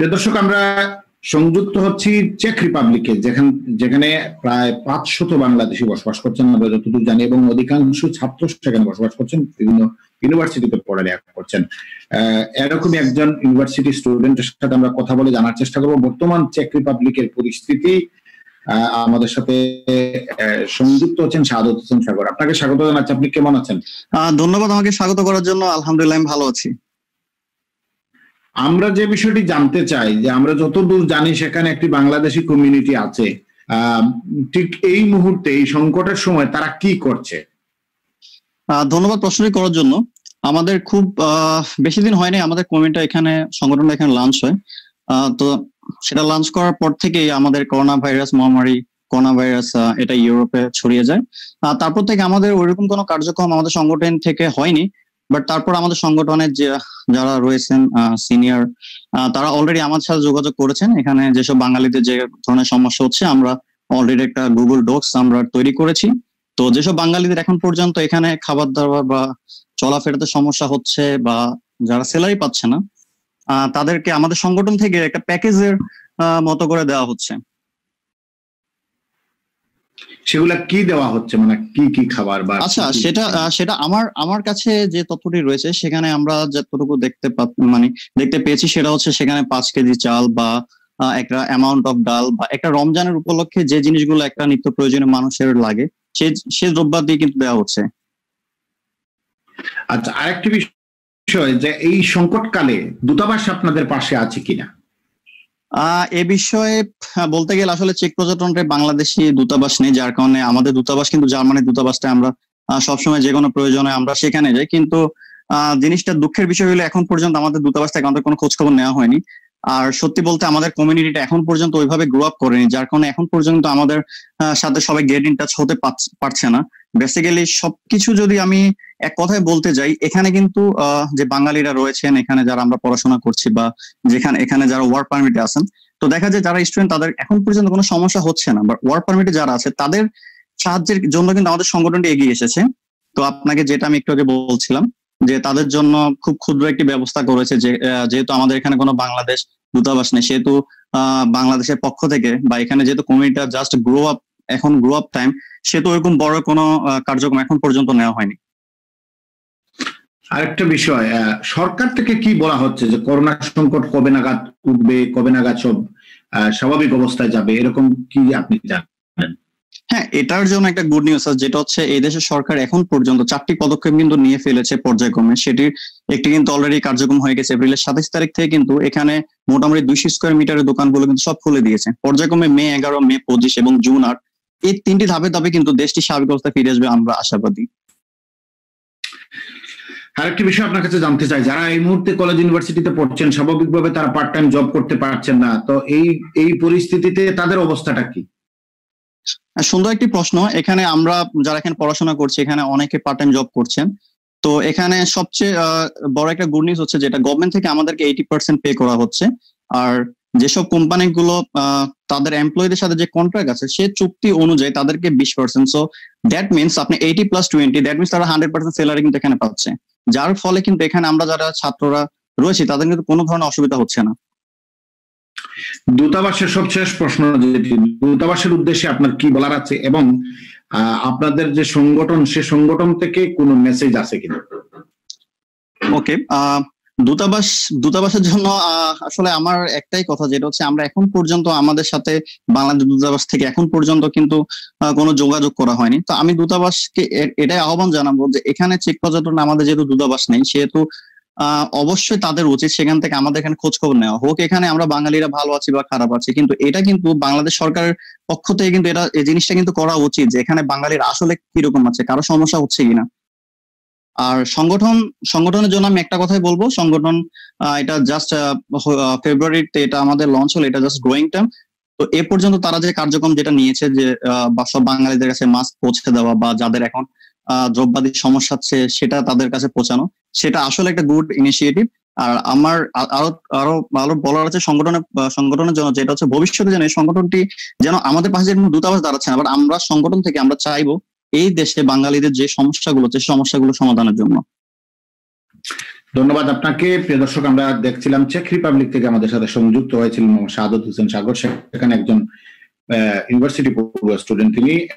প্রিয় দর্শক, আমরা সংযুক্ত হচ্ছি চেক রিপাবলিকে, যেখানে যেখানে প্রায় পাঁচশত বাংলাদেশি বসবাস করছেন, আমরা যতদূর জানি, এবং অধিকাংশ ছাত্র সেখানে বসবাস করছেন, বিভিন্ন ইউনিভার্সিটিতে পড়ালেখা করছেন। এরকমই একজন ইউনিভার্সিটি স্টুডেন্টের সাথে আমরা কথা বলে জানার চেষ্টা করব। বর্তমান চেক রিপাবলিকের পরিস্থিতি আমাদের সাথে সংযুক্ত হচ্ছেন স্বাগত হোসেন সাগর। আপনাকে স্বাগত জানাচ্ছি, আপনি কেমন আছেন? ধন্যবাদ আমাকে স্বাগত করার জন্য। আলহামদুলিল্লাহ, আমি ভালো আছি। আমরা যে বিষয়টি জানতে চাই, যে আমরা যতদূর জানি সেখানে একটি বাংলাদেশি কমিউনিটি আছে ঠিক এই মুহূর্তে, এই সংকটের সময় তারা কি করছে? ধন্যবাদ প্রশ্নটি করার জন্য। আমাদের খুব বেশি দিন হয়নি, আমাদের কমিটিটা এখানে, সংগঠনটা এখানে লাঞ্চ হয়। তো সেটা লাঞ্চ করার পর থেকেই আমাদের করোনা ভাইরাস মহামারী করোনা ভাইরাস এটা ইউরোপে ছড়িয়ে যায়। তারপর থেকে আমাদের ওইরকম কোনো কার্যক্রম আমাদের সংগঠন থেকে হয়নি। বাট তারপর আমাদের সংগঠনের যে, যারা রয়েছেন সিনিয়র তারা অলরেডি আমার সাথে যোগাযোগ করেছেন। এখানে যেসব বাঙালিদের যে ধরনের সমস্যা হচ্ছে, আমরা অলরেডি একটা গুগল ডক্স আমরা তৈরি করেছি। তো যেসব বাঙালিদের এখন পর্যন্ত এখানে খাবার দাবার বা চলাফেরাতে সমস্যা হচ্ছে বা যারা স্যালারি পাচ্ছে না তাদেরকে আমাদের সংগঠন থেকে একটা প্যাকেজের মতো করে দেওয়া হচ্ছে। সেগুলা কি দেওয়া হচ্ছে? মানে কি কি খাবার বা আচ্ছা সেটা সেটা আমার আমার কাছে যে তথ্যটি রয়েছে সেখানে আমরা যতটুকু দেখতে মানে দেখতে পেয়েছি সেটা হচ্ছে সেখানে পাঁচ কেজি চাল বা একটা অ্যামাউন্ট অফ ডাল বা একটা রমজানের উপলক্ষে যে জিনিসগুলো একটা নিত্য প্রয়োজনীয় মানুষের লাগে সে সে দ্রব্যাদি কিন্তু দেওয়া হচ্ছে। আচ্ছা আরেকটি বিষয় যে এই সংকটকালে দূতাবাস আপনাদের পাশে আছে কিনা? এ বিষয়ে বলতে গেলে আসলে চেক প্রজাতন্ত্রে বাংলাদেশি দূতাবাস নেই, যার কারণে আমাদের দূতাবাস, কিন্তু জার্মানির দূতাবাসটা আমরা সবসময় যে কোনো প্রয়োজনে আমরা সেখানে যাই। কিন্তু জিনিসটা দুঃখের বিষয় হলো এখন পর্যন্ত আমাদের দূতাবাস থেকে আমাদের কোনো খোঁজ খবর নেওয়া হয়নি। আর সত্যি বলতে আমাদের কমিউনিটিটা এখন পর্যন্ত ওইভাবে গ্রো আপ করেনি, যার কারণে এখন পর্যন্ত আমাদের সাথে সবাই গেট ইন টাচ হতে পারছে না। বেসিক্যালি সবকিছু যদি আমি এক কথায় বলতে যাই, এখানে কিন্তু যে বাঙালিরা রয়েছেন, এখানে যারা আমরা পড়াশোনা করছি বা যেখানে, এখানে যারা ওয়ার্ক পারমিটে আছেন, তো দেখা যায় যারা স্টুডেন্ট তাদের এখন পর্যন্ত কোনো সমস্যা হচ্ছে না। বাট ওয়ার্ক পারমিটে যারা আছে, তাদের সাহায্যের জন্য কিন্তু আমাদের সংগঠনটি এগিয়ে এসেছে। তো আপনাকে যেটা আমি একটু আগে বলছিলাম, যে তাদের জন্য খুব ক্ষুদ্র একটি ব্যবস্থা করেছে যে যেহেতু আমাদের এখানে কোনো বাংলাদেশ দূতাবাস নেই, সেহেতু বাংলাদেশের পক্ষ থেকে বা এখানে যেহেতু কমিউনিটিটা জাস্ট গ্রো আপ এখন গ্রো আপ টাইম সেহেতু ওইরকম বড় কোনো কার্যক্রম এখন পর্যন্ত নেওয়া হয়নি। আরেকটা বিষয় সরকার থেকে কি বলা হচ্ছে যে করোনা সংকট কবে নাগাদ উঠবে কবে নাগাদ সব স্বাভাবিক অবস্থায় যাবে? এরকম কি আপনি জানেন? হ্যাঁ এটার জন্য একটা গুড নিউজ আছে যেটা হচ্ছে এই দেশের সরকার এখন পর্যন্ত চারটি পদক্ষেপ কিন্তু নিয়ে ফেলেছে পর্যায়ক্রমে। সেটির একটি কিন্তু অলরেডি কার্যক্রম হয়ে গেছে এপ্রিলের সাতাইশ তারিখ থেকে কিন্তু এখানে মোটামুটি দুইশো স্কোয়ার মিটারের দোকানগুলো কিন্তু সব খুলে দিয়েছে। পর্যায়ক্রমে মে এগারো মে পঁচিশ এবং জুন আট এই তিনটি ধাপে ধাপে কিন্তু দেশটি স্বাভাবিক অবস্থা ফিরে আসবে আমরা আশাবাদী। আরেকটি বিষয় আপনার কাছে জানতে চাই যারা এই মুহূর্তে কলেজ ইউনিভার্সিটিতে পড়ছেন স্বাভাবিকভাবে তারা পার্ট টাইম জব করতে পারছেন না তো এই এই পরিস্থিতিতে তাদের অবস্থাটা কি? সুন্দর একটি প্রশ্ন। এখানে আমরা যারা এখানে পড়াশোনা করছি এখানে অনেকে পার্ট টাইম জব করছেন। তো এখানে সবচেয়ে বড় একটা গুড নিউজ হচ্ছে যেটা গভর্নমেন্ট থেকে আমাদেরকে এইটি পার্সেন্ট পে করা হচ্ছে। আর যেসব কোম্পানিগুলো তাদের এমপ্লয়ীদের সাথে যে কন্ট্রাক্ট আছে সে চুক্তি অনুযায়ী তাদেরকে বিশ পার্সেন্ট সো দ্যাট মিনস আপনি eighty plus twenty that means তারা হান্ড্রেড পার্সেন্ট স্যালারি কিন্তু এখানে পাচ্ছে। যার ফলে কিন্তু এখানে আমরা যারা ছাত্ররা রয়েছি তাদের কিন্তু কোনো ধরনের অসুবিধা হচ্ছে না। দূতাবাসের সবশেষ প্রশ্ন যেটি দূতাবাসের উদ্দেশ্যে আপনার কি বলার আছে এবং আপনাদের যে সংগঠন সে সংগঠন থেকে কোনো মেসেজ আছে কিনা? ওকে দূতাবাস, দূতাবাসের জন্য আসলে আমার একটাই কথা যেটা হচ্ছে আমরা এখন পর্যন্ত আমাদের সাথে বাংলাদেশ দূতাবাস থেকে এখন পর্যন্ত কিন্তু কোনো যোগাযোগ করা হয়নি। তো আমি দূতাবাসকে এটাই আহ্বান জানাব যে এখানে চেক পর্যটন আমাদের যেহেতু দূতাবাস নেই, সেহেতু অবশ্যই তাদের উচিত সেখান থেকে আমাদের এখানে খোঁজ খবর নেওয়া। হোক এখানে আমরা বাঙালিরা ভালো আছি বা খারাপ আছি, কিন্তু এটা কিন্তু বাংলাদেশ সরকারের পক্ষ থেকে কিন্তু এটা, এই জিনিসটা কিন্তু করা উচিত যে এখানে বাঙালির আসলে কীরকম আছে, কারও সমস্যা হচ্ছে কিনা। আর সংগঠন, সংগঠনের জন্য আমি একটা কথাই বলব, সংগঠন এটা জাস্ট ফেব্রুয়ারিতে এটা আমাদের লঞ্চ হলো, এটা জাস্ট গ্রোয়িং টাইম তো এ পর্যন্ত তারা যে কার্যক্রম যেটা নিয়েছে যে সব বাঙালিদের কাছে মাস্ক পৌঁছে দেওয়া বা যাদের এখন দ্রব্যাদির সমস্যা হচ্ছে সেটা তাদের কাছে পৌঁছানো, সেটা আসলে একটা গুড ইনিশিয়েটিভ আর আমার আরও আরও ভালো বলার আছে সংগঠনের সংগঠনের জন্য যেটা হচ্ছে ভবিষ্যতে যেন এই সংগঠনটি যেন আমাদের পাশে যেরকম দূতাবাস দাঁড়াচ্ছে না বাট আমরা সংগঠন থেকে আমরা চাইব এই দেশে বাঙালিদের যে সমস্যাগুলো সেই সমস্যাগুলো সমাধানের জন্য। ধন্যবাদ আপনাকে। প্রিয় দর্শক, আমরা দেখছিলাম চেক রিপাবলিক থেকে আমাদের সাথে সংযুক্ত হয়েছিলেন সাদত হোসেন সাগর। সেখানে একজন ইউনিভার্সিটি স্টুডেন্ট তিনি।